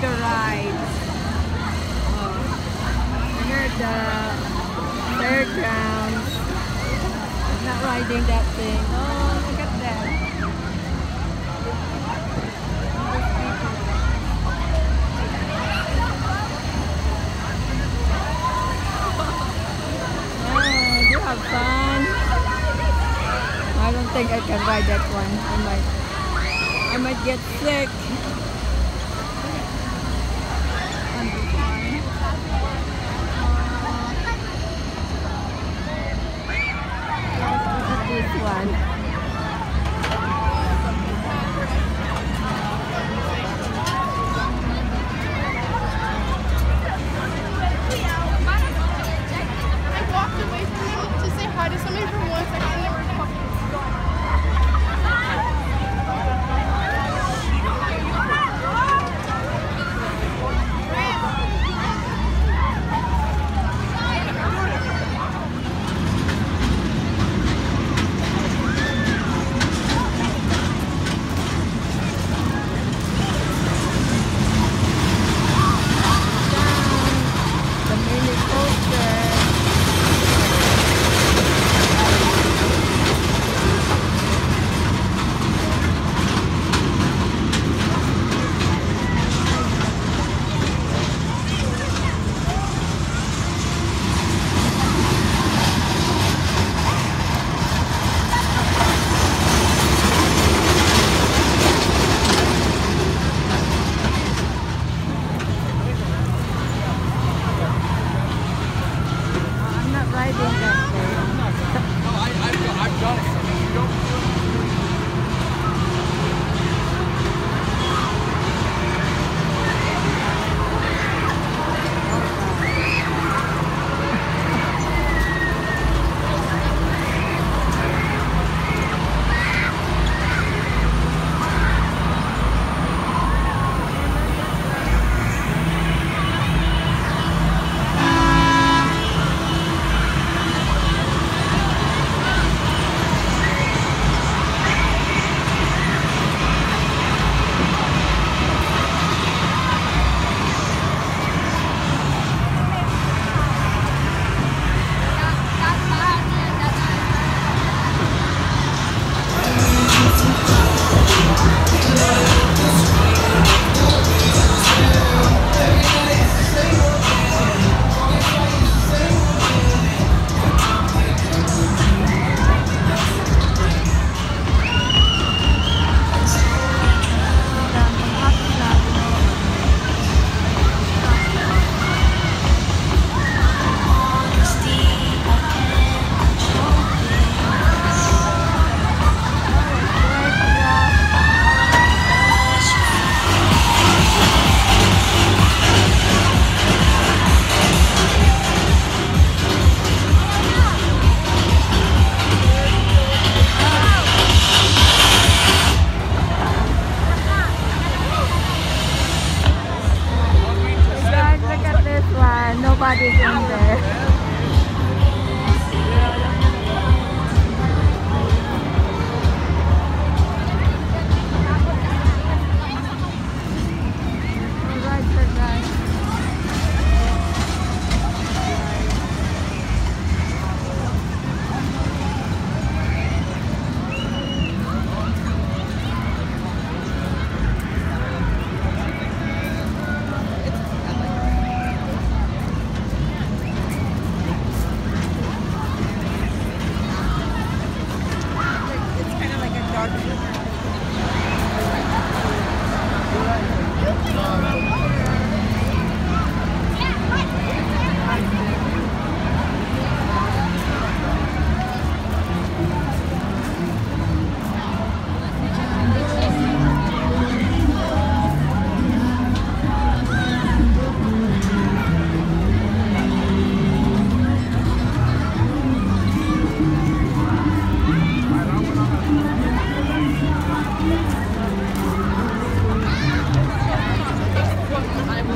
the rides. Oh. Here the fairgrounds. I'm not riding that thing. Oh, look at that. Oh, you have fun. I don't think I can ride that one. I might, I might get sick. This Baju.